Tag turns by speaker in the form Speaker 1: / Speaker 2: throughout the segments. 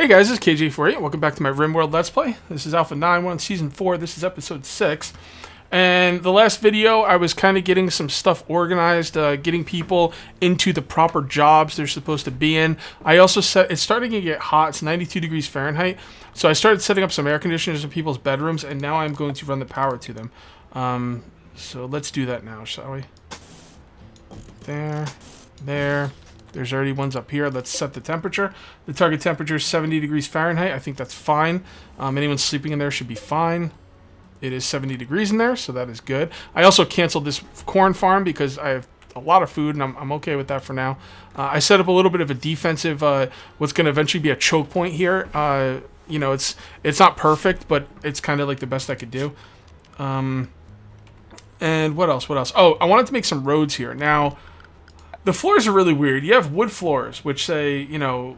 Speaker 1: Hey guys, is Kage848. Welcome back to my RimWorld Let's Play. This is Alpha 9, 1 Season 4. This is Episode 6. And the last video, I was kind of getting some stuff organized, uh, getting people into the proper jobs they're supposed to be in. I also set, it's starting to get hot. It's 92 degrees Fahrenheit. So I started setting up some air conditioners in people's bedrooms, and now I'm going to run the power to them. Um, so let's do that now, shall we? There, there. There's already ones up here. Let's set the temperature. The target temperature is 70 degrees Fahrenheit. I think that's fine. Um, anyone sleeping in there should be fine. It is 70 degrees in there, so that is good. I also canceled this corn farm because I have a lot of food, and I'm, I'm okay with that for now. Uh, I set up a little bit of a defensive, uh, what's going to eventually be a choke point here. Uh, you know, it's it's not perfect, but it's kind of like the best I could do. Um, and what else? What else? Oh, I wanted to make some roads here. Now, the floors are really weird. You have wood floors, which say, you know,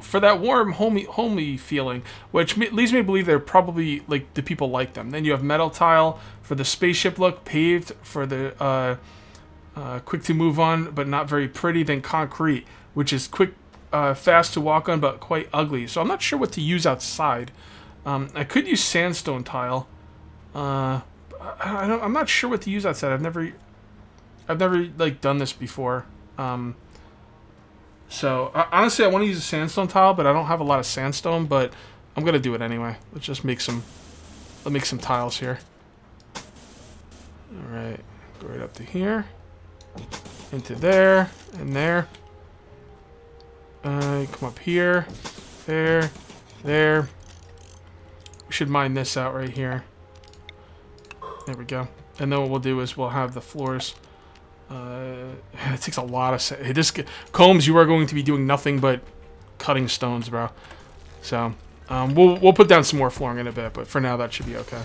Speaker 1: for that warm, homey, homey feeling, which leads me to believe they're probably like the people like them. Then you have metal tile for the spaceship look, paved for the uh, uh, quick to move on, but not very pretty. Then concrete, which is quick, uh, fast to walk on, but quite ugly. So I'm not sure what to use outside. Um, I could use sandstone tile. Uh, I, I am not sure what to use outside. I've never, I've never like done this before. Um, so, honestly, I want to use a sandstone tile, but I don't have a lot of sandstone, but I'm going to do it anyway. Let's just make some, let's make some tiles here. Alright, go right up to here, into there, and there. Uh, come up here, there, there. We should mine this out right here. There we go. And then what we'll do is we'll have the floors uh, it takes a lot of... This Combs, you are going to be doing nothing but cutting stones, bro. So, um, we'll, we'll put down some more flooring in a bit, but for now, that should be okay.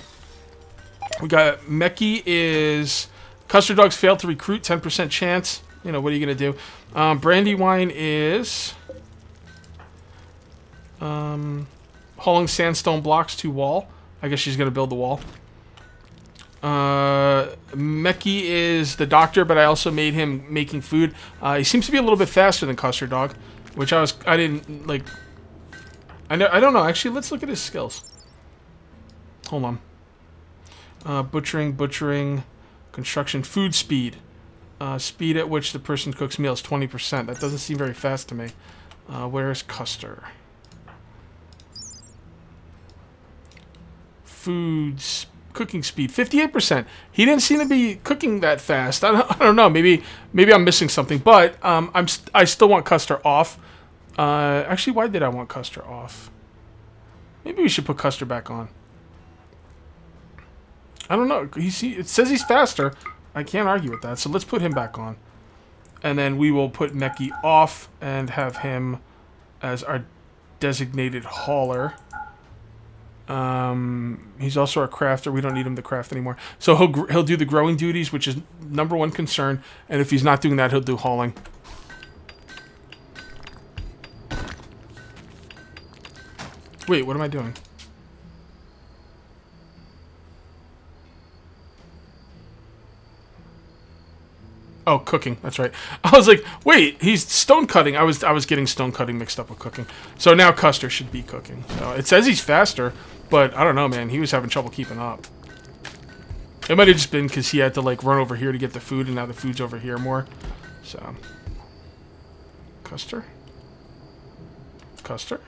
Speaker 1: We got... Meki is... Custard Dogs failed to recruit, 10% chance. You know, what are you going to do? Um, Brandywine is... Um, hauling sandstone blocks to wall. I guess she's going to build the wall. Uh, Meki is the doctor, but I also made him making food. Uh, he seems to be a little bit faster than Custard Dog, which I was I didn't like. I know I don't know. Actually, let's look at his skills. Hold on. Uh, butchering, butchering, construction, food speed. Uh, speed at which the person cooks meals, 20%. That doesn't seem very fast to me. Uh, where's Custer? Food speed cooking speed 58% he didn't seem to be cooking that fast. I don't, I don't know. Maybe maybe i'm missing something but um, i'm st i still want custer off. Uh, actually why did i want custer off? Maybe we should put custer back on. I don't know. He, it says he's faster. I can't argue with that. So let's put him back on. And then we will put Meki off and have him as our designated hauler um, he's also our crafter. We don't need him to craft anymore. So he'll he'll do the growing duties, which is number one concern. And if he's not doing that, he'll do hauling. Wait, what am I doing? Oh, cooking. That's right. I was like, wait, he's stone cutting. I was I was getting stone cutting mixed up with cooking. So now Custer should be cooking. So it says he's faster, but I don't know, man. He was having trouble keeping up. It might have just been because he had to like run over here to get the food, and now the food's over here more. So, Custer, Custer.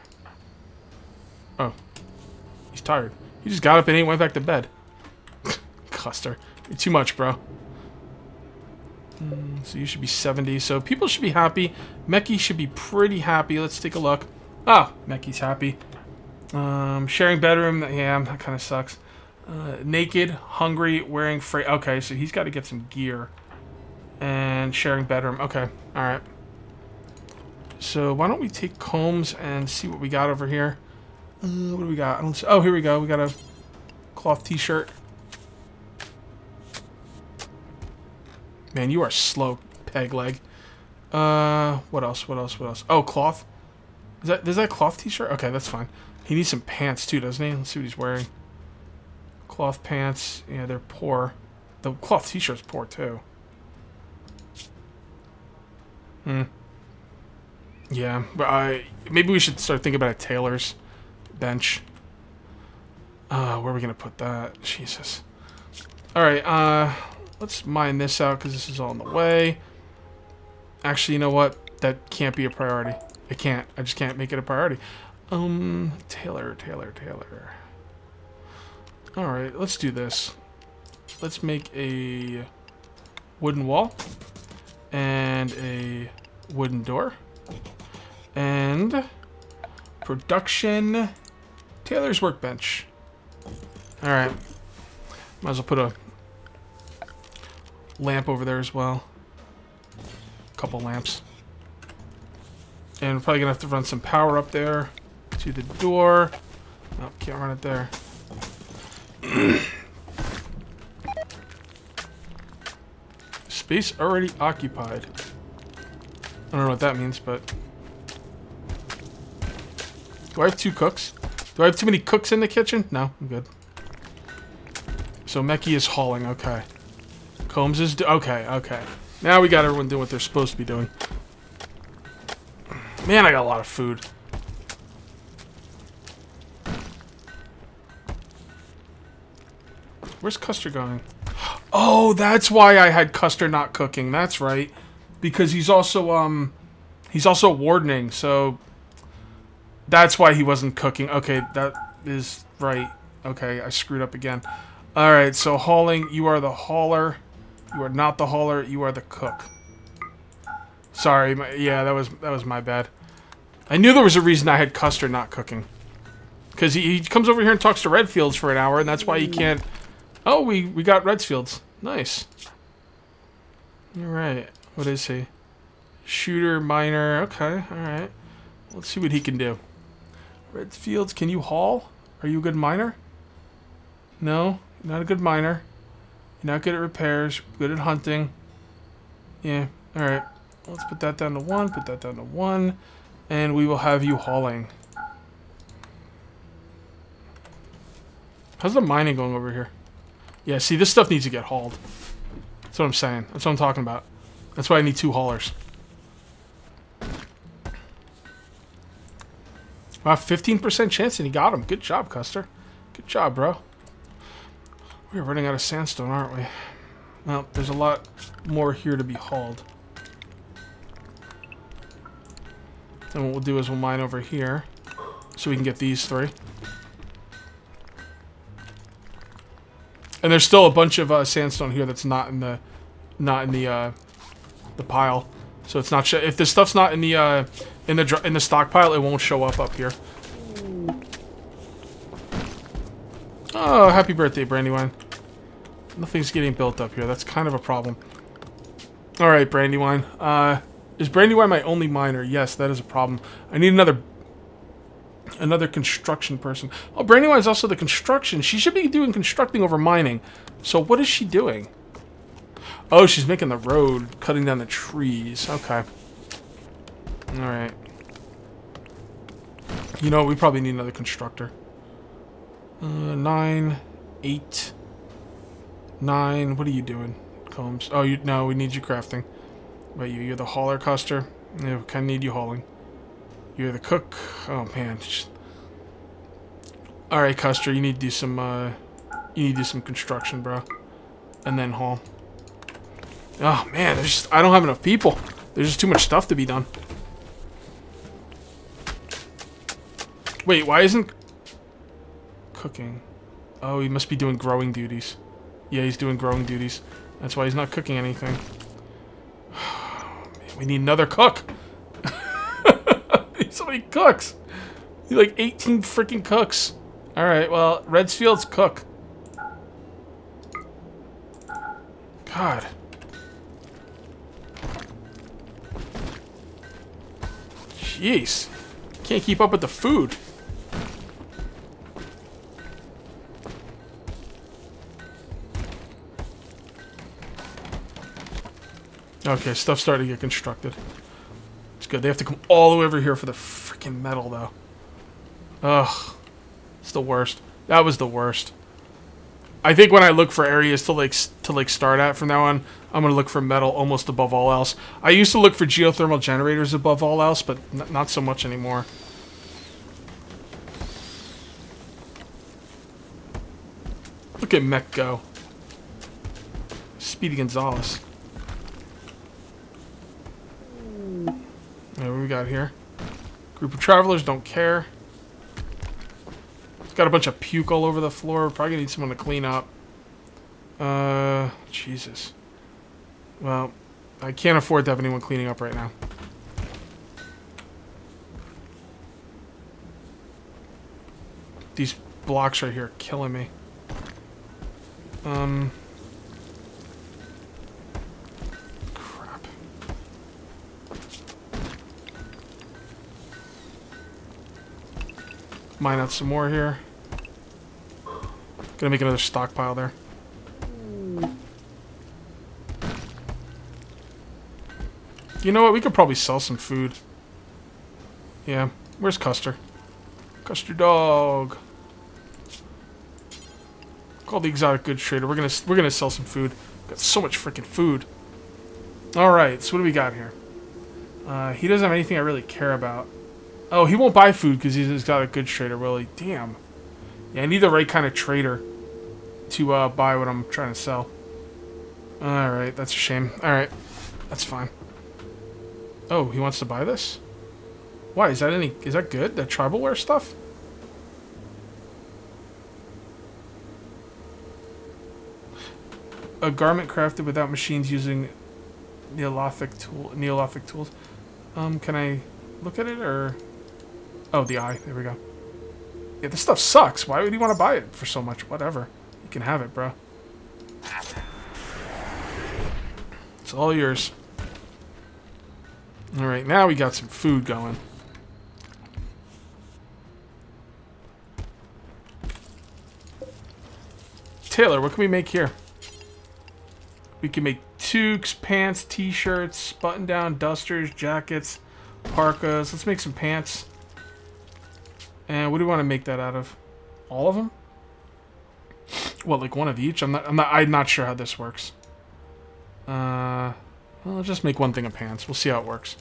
Speaker 1: Oh, he's tired. He just got up and he went back to bed. Custer, You're too much, bro. Mm, so you should be 70. So people should be happy. Meki should be pretty happy. Let's take a look. Ah, Meki's happy. Um, sharing bedroom. Yeah, that kind of sucks. Uh, naked, hungry, wearing freight. Okay, so he's got to get some gear. And sharing bedroom. Okay, all right. So why don't we take combs and see what we got over here? Uh, what do we got? I don't see, oh, here we go. We got a cloth t-shirt. Man, you are slow, peg leg. Uh, what else? What else? What else? Oh, cloth. Is that is that cloth t-shirt? Okay, that's fine. He needs some pants too, doesn't he? Let's see what he's wearing. Cloth pants. Yeah, they're poor. The cloth t-shirt's poor too. Hmm. Yeah, but I maybe we should start thinking about a tailor's bench. Uh, where are we gonna put that? Jesus. All right. Uh, let's mine this out because this is all in the way. Actually, you know what? That can't be a priority. It can't. I just can't make it a priority. Um, Tailor, Tailor, Tailor. All right, let's do this. Let's make a wooden wall and a wooden door and production tailor's workbench. All right, might as well put a lamp over there as well. A couple lamps. And probably gonna have to run some power up there to the door. Nope, can't run it there. Space already occupied. I don't know what that means, but... Do I have two cooks? Do I have too many cooks in the kitchen? No, I'm good. So Meki is hauling, okay. Combs is... okay, okay. Now we got everyone doing what they're supposed to be doing. Man, I got a lot of food. Where's Custer going? Oh, that's why I had Custer not cooking. That's right. Because he's also, um... He's also wardening, so... That's why he wasn't cooking. Okay, that is right. Okay, I screwed up again. Alright, so hauling, you are the hauler. You are not the hauler, you are the cook. Sorry, my, yeah, that was that was my bad. I knew there was a reason I had Custer not cooking. Because he, he comes over here and talks to Redfields for an hour, and that's why he can't Oh, we, we got Redfields. Nice. Alright. What is he? Shooter, miner. Okay, alright. Let's see what he can do. Redfields, can you haul? Are you a good miner? No, not a good miner. You're not good at repairs, good at hunting. Yeah, alright. Let's put that down to one, put that down to one, and we will have you hauling. How's the mining going over here? Yeah, see, this stuff needs to get hauled. That's what I'm saying. That's what I'm talking about. That's why I need two haulers. Wow, 15% chance and he got him. Good job, Custer. Good job, bro. We're running out of sandstone, aren't we? Well, there's a lot more here to be hauled. Then what we'll do is we'll mine over here so we can get these three. And there's still a bunch of uh, sandstone here that's not in the, not in the, uh, the pile. So it's not if this stuff's not in the uh, in the in the stockpile, it won't show up up here. Oh, happy birthday, Brandywine. Nothing's getting built up here. That's kind of a problem. All right, Brandywine. Uh, is Brandywine my only miner? Yes, that is a problem. I need another another construction person. Oh, Brandywine's also the construction. She should be doing constructing over mining. So what is she doing? Oh, she's making the road, cutting down the trees. Okay. Alright. You know, we probably need another constructor. Uh, nine, eight, nine. What are you doing, Combs? Oh, you no, we need you crafting. Wait, you, you're the hauler, Custer? Yeah, we kind of need you hauling. You're the cook. Oh man. All right, Custer, you need to do some. Uh, you need to do some construction, bro, and then haul. Oh man, there's just, I don't have enough people. There's just too much stuff to be done. Wait, why isn't cooking? Oh, he must be doing growing duties. Yeah, he's doing growing duties. That's why he's not cooking anything. We need another cook many cooks. He's like 18 freaking cooks. Alright, well, Redfield's cook. God. Jeez. Can't keep up with the food. Okay, stuff's starting to get constructed good. They have to come all the way over here for the freaking metal, though. Ugh. It's the worst. That was the worst. I think when I look for areas to like to like start at from now on, I'm gonna look for metal almost above all else. I used to look for geothermal generators above all else, but not so much anymore. Look at Mech go. Speedy Gonzales. what we got here? Group of travelers don't care. It's got a bunch of puke all over the floor. Probably need someone to clean up. Uh, Jesus. Well, I can't afford to have anyone cleaning up right now. These blocks right here are killing me. Um... Mine out some more here. Gonna make another stockpile there. You know what? We could probably sell some food. Yeah. Where's Custer? Custer dog. Call the exotic goods trader. We're gonna we're gonna sell some food. Got so much freaking food. All right. So what do we got here? Uh, he doesn't have anything I really care about. Oh, he won't buy food because he's got a good trader. Really? Damn. Yeah, I need the right kind of trader to uh, buy what I'm trying to sell. All right. That's a shame. All right. That's fine. Oh, he wants to buy this? Why? Is that any... Is that good? That tribal wear stuff? A garment crafted without machines using Neolithic tool Neolithic tools. Um, can I look at it or Oh, the eye. There we go. Yeah, this stuff sucks. Why would you want to buy it for so much? Whatever. You can have it, bro. It's all yours. Alright, now we got some food going. Tailor, what can we make here? We can make toques, pants, t-shirts, button-down dusters, jackets, parkas. Let's make some pants. And what do we want to make that out of? All of them? What, like one of each? I'm not. I'm not. I'm not sure how this works. Uh. Well, let's just make one thing of pants. We'll see how it works.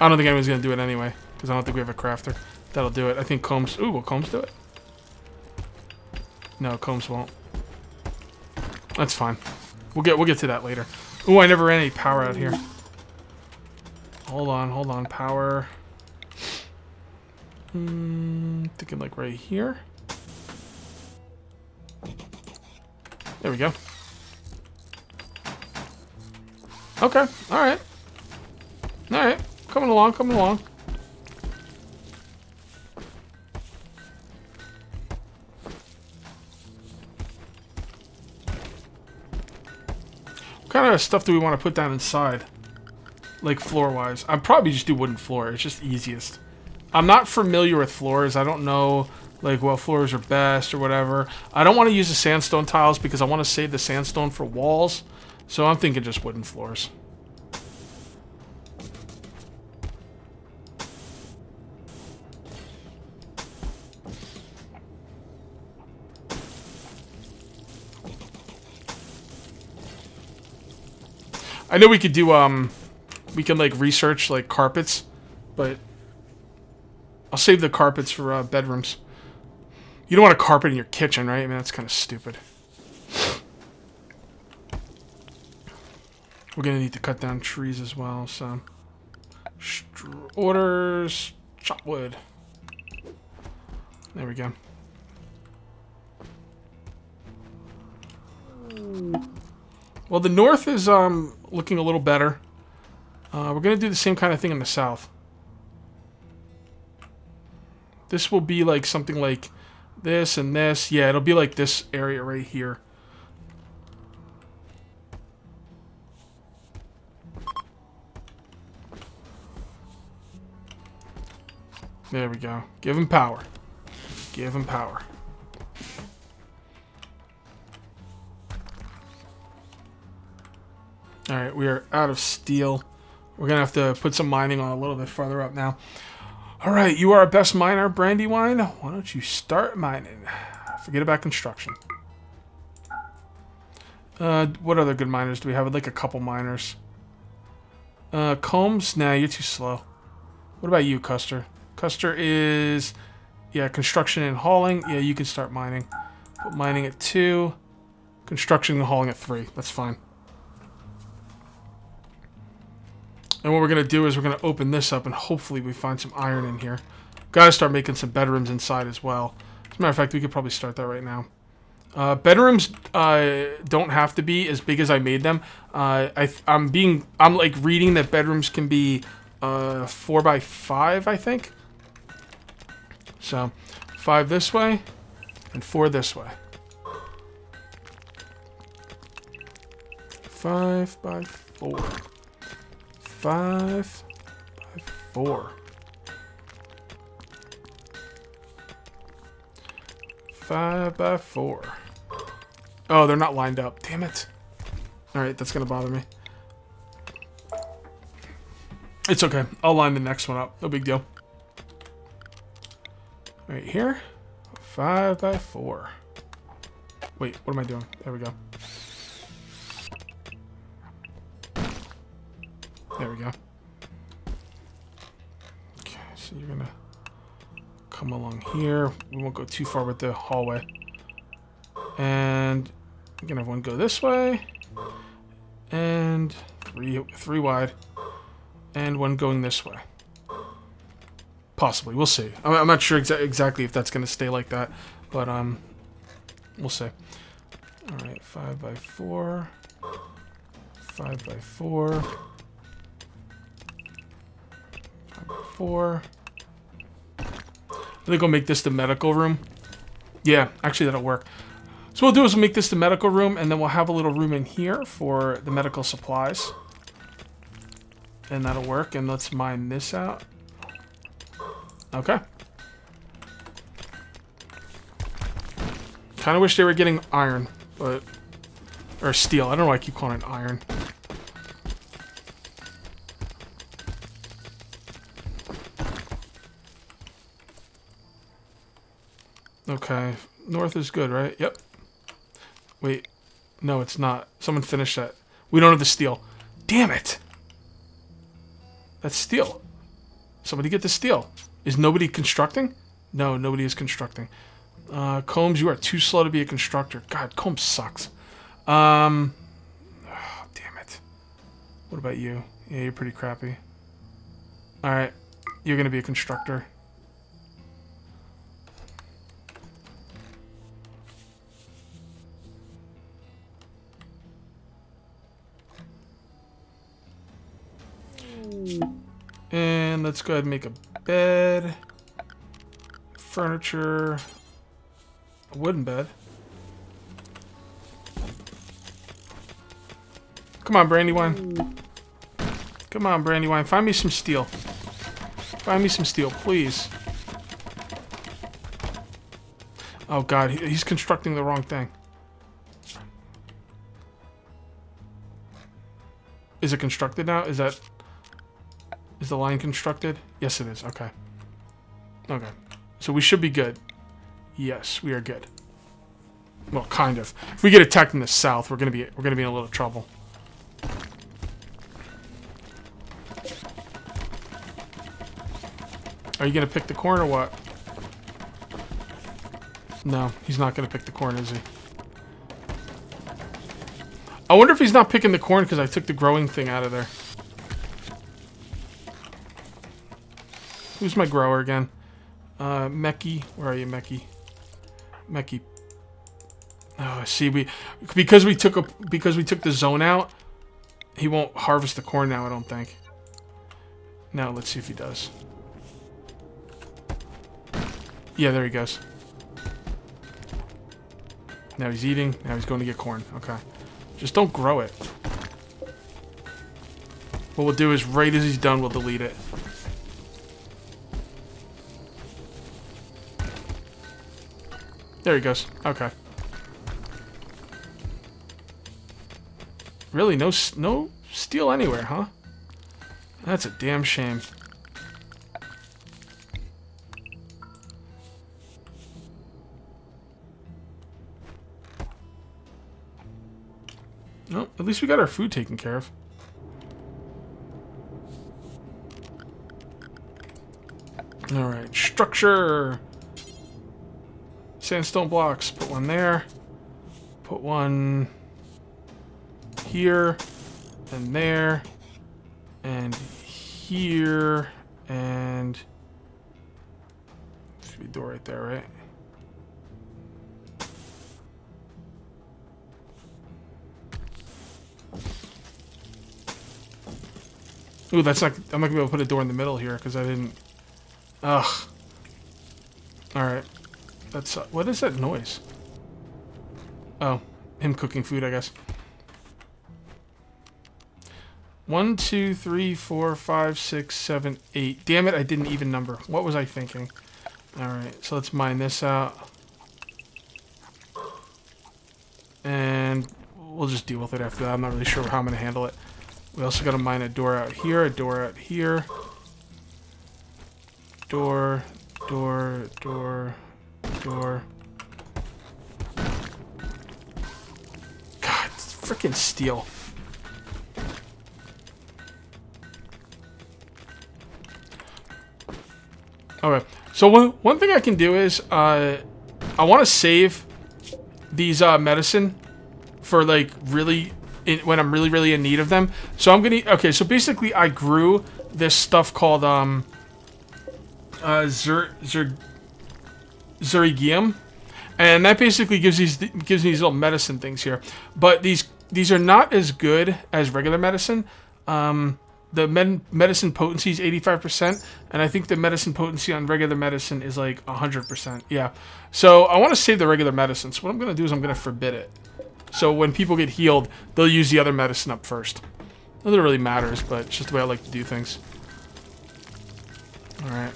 Speaker 1: I don't think anyone's going to do it anyway, because I don't think we have a crafter. That'll do it. I think Combs... Ooh, will Combs do it? No, Combs won't. That's fine. We'll get we'll get to that later. Ooh, I never ran any power out here. Hold on, hold on. Power. Hmm, thinking like right here. There we go. Okay, alright. Alright, coming along, coming along. What kind of stuff do we want to put down inside? Like floor-wise. I'd probably just do wooden floor. It's just easiest. I'm not familiar with floors. I don't know like what floors are best or whatever. I don't want to use the sandstone tiles because I want to save the sandstone for walls. So I'm thinking just wooden floors. I know we could do, um, we can, like, research, like, carpets, but I'll save the carpets for, uh, bedrooms. You don't want a carpet in your kitchen, right? I mean, that's kind of stupid. We're gonna need to cut down trees as well, so... Orders... Chop wood. There we go. Well, the north is um, looking a little better. Uh, we're going to do the same kind of thing in the south. This will be like something like this and this. Yeah, it'll be like this area right here. There we go. Give him power. Give him power. Alright, we are out of steel. We're going to have to put some mining on a little bit farther up now. Alright, you are our best miner, Brandywine. Why don't you start mining? Forget about construction. Uh, what other good miners do we have? Like a couple miners. Uh, Combs? Nah, you're too slow. What about you, Custer? Custer is, yeah, construction and hauling. Yeah, you can start mining. Put mining at two. Construction and hauling at three. That's fine. And what we're going to do is we're going to open this up and hopefully we find some iron in here. Got to start making some bedrooms inside as well. As a matter of fact, we could probably start that right now. Uh, bedrooms uh, don't have to be as big as I made them. Uh, I, am being, I'm like reading that bedrooms can be uh, four by five, I think. So, five this way and four this way. Five by four. Five by four. Five by four. Oh, they're not lined up. Damn it. Alright, that's going to bother me. It's okay. I'll line the next one up. No big deal. Right here. Five by four. Wait, what am I doing? There we go. There we go. Okay, so you're gonna come along here. We won't go too far with the hallway. And we're gonna have one go this way. And three three wide. And one going this way. Possibly. We'll see. I'm, I'm not sure exa exactly if that's to stay like that. But, um, we'll see. Alright, 5 by 4 5 by 4 5 by 4 I think I'll make this the medical room. Yeah, actually that'll work. So what we'll do is we'll make this the medical room, and then we'll have a little room in here for the medical supplies. And that'll work, and let's mine this out. Okay. Kind of wish they were getting iron, but... Or steel. I don't know why I keep calling it iron. Okay. North is good, right? Yep. Wait. No, it's not. Someone finished that. We don't have the steel. Damn it! That's steel. Somebody get the steel. Is nobody constructing? No, nobody is constructing. Uh, Combs, you are too slow to be a constructor. God, Combs sucks. Um, oh, damn it. What about you? Yeah, you're pretty crappy. Alright, you're to be a constructor. Let's go ahead and make a bed. Furniture. A wooden bed. Come on, Brandywine. Come on, Brandywine. Find me some steel. Find me some steel, please. Oh, God. He's constructing the wrong thing. Is it constructed now? Is that... The line constructed? Yes, it is. Okay. Okay. So we should be good. Yes, we are good. Well, kind of. If we get attacked in the south, we're gonna be we're gonna be in a little trouble. Are you gonna pick the corn or what? No, he's not gonna pick the corn, is he? I wonder if he's not picking the corn because I took the growing thing out of there. Who's my grower again? Uh, Meki. Where are you, Meki? Meki. Oh, see, we because we took a because we took the zone out, he won't harvest the corn now. I don't think. Now let's see if he does. Yeah, there he goes. Now he's eating. Now he's going to get corn. Okay. Just don't grow it. What we'll do is right as he's done, we'll delete it. There he goes. Okay. Really, no no steel anywhere, huh? That's a damn shame. No, At least we got our food taken care of. Alright, structure. Sandstone blocks. Put one there. Put one here. And there. And here. And... Should be door right there, right? Ooh, that's not... I'm not gonna be able to put a door in the middle here, because I didn't... Ugh. Alright. That's... Uh, what is that noise? Oh. Him cooking food, I guess. One, two, three, four, five, six, seven, eight. Damn it, I didn't even number. What was I thinking? Alright, so let's mine this out. And we'll just deal with it after that. I'm not really sure how I'm going to handle it. We also got to mine a door out here, a door out here. Door, door, door, door. God, freaking steel. Okay, so one, one thing I can do is, uh, I want to save these, uh, medicine for, like, really in, when I'm really, really in need of them. So I'm gonna, okay, so basically I grew this stuff called, um, uh, Zer, Zer, Xerigium. And that basically gives these, gives me these little medicine things here. But these, these are not as good as regular medicine. Um, the med medicine potency is 85%, and I think the medicine potency on regular medicine is like 100%. Yeah. So I want to save the regular medicine. So what I'm going to do is I'm going to forbid it. So when people get healed, they'll use the other medicine up first. Not that it really matters, but it's just the way I like to do things. Alright.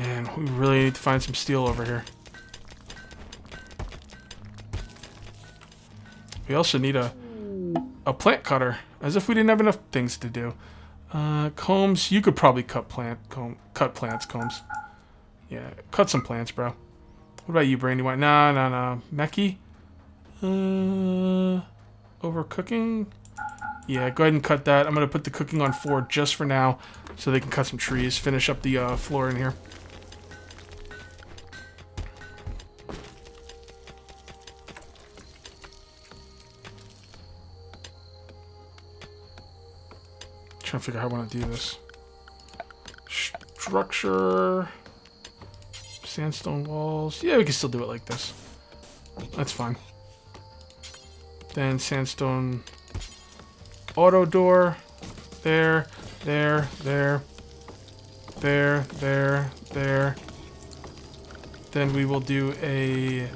Speaker 1: And we really need to find some steel over here. We also need a a plant cutter, as if we didn't have enough things to do. Uh, combs, you could probably cut plant comb, cut plants, combs. Yeah, cut some plants, bro. What about you, Brandywine? Nah, nah, nah. Meki? Uh, overcooking? Yeah, go ahead and cut that. I'm going to put the cooking on four just for now so they can cut some trees, finish up the uh, floor in here. Trying to figure out how I want to do this. Structure. Sandstone walls. Yeah, we can still do it like this. That's fine. Then sandstone auto door. There, there, there, there, there, there. Then we will do a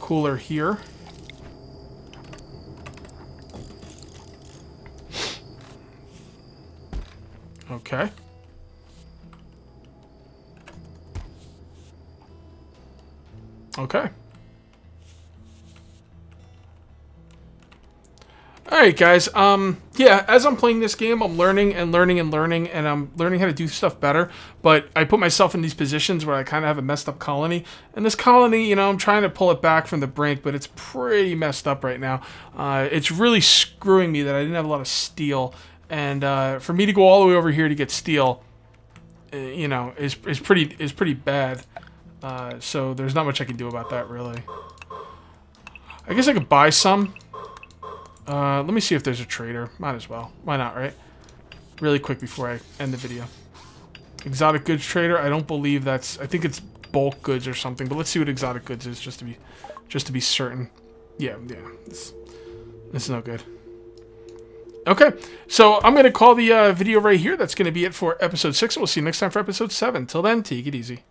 Speaker 1: cooler here. Okay. Okay. Alright guys, um, yeah, as I'm playing this game, I'm learning and learning and learning, and I'm learning how to do stuff better, but I put myself in these positions where I kind of have a messed up colony, and this colony, you know, I'm trying to pull it back from the brink, but it's pretty messed up right now. Uh, it's really screwing me that I didn't have a lot of steel, and uh, for me to go all the way over here to get steel, uh, you know, is, is pretty is pretty bad. Uh, so there's not much I can do about that, really. I guess I could buy some. Uh, let me see if there's a trader. Might as well. Why not, right? Really quick before I end the video. Exotic goods trader. I don't believe that's... I think it's bulk goods or something. But let's see what exotic goods is just to be, just to be certain. Yeah, yeah. This, this is no good. Okay, so I'm going to call the uh, video right here. That's going to be it for episode 6. We'll see you next time for episode 7. Till then, take it easy.